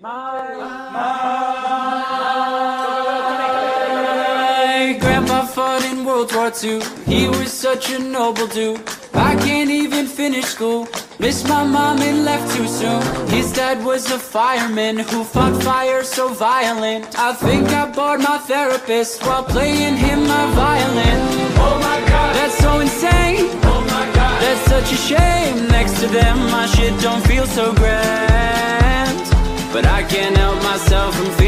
My grandpa fought in World War II. He was such a noble dude. I can't even finish school. Miss my mom and left too soon. His dad was a fireman who fought fire so violent. I think I bored my therapist while playing him my violin. Oh my god, that's so insane. Oh my god, that's such a shame. Next to them, my shit don't feel so grand. But I can't help myself from feeling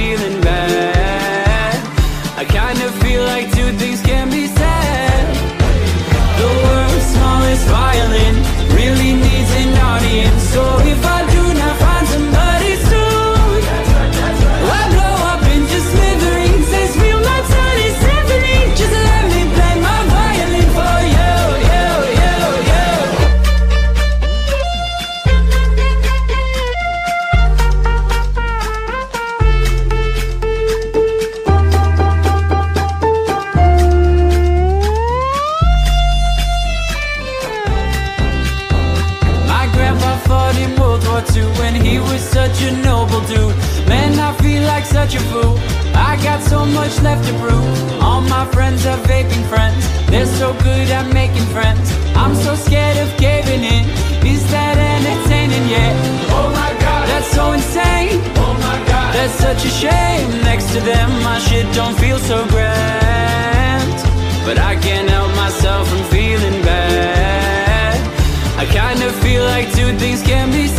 World War when he was such a noble dude. Man, I feel like such a fool. I got so much left to prove. All my friends are vaping friends. They're so good at making friends. I'm so scared of caving in. Is that entertaining yet? Oh my god, that's so insane. Oh my god, that's such a shame. Next to them, my shit don't feel so grand. But I can't help myself from feeling bad. I kind of feel like two things can be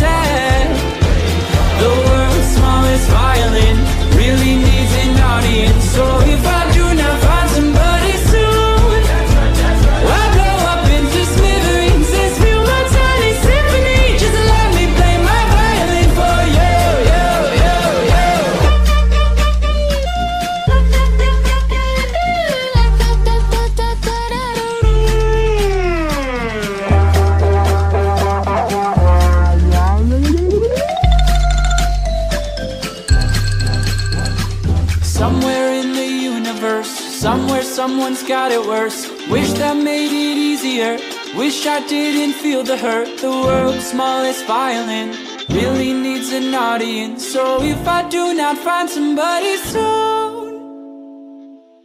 somewhere someone's got it worse. Wish that made it easier. Wish I didn't feel the hurt. The world's smallest violin really needs an audience. So if I do not find somebody soon,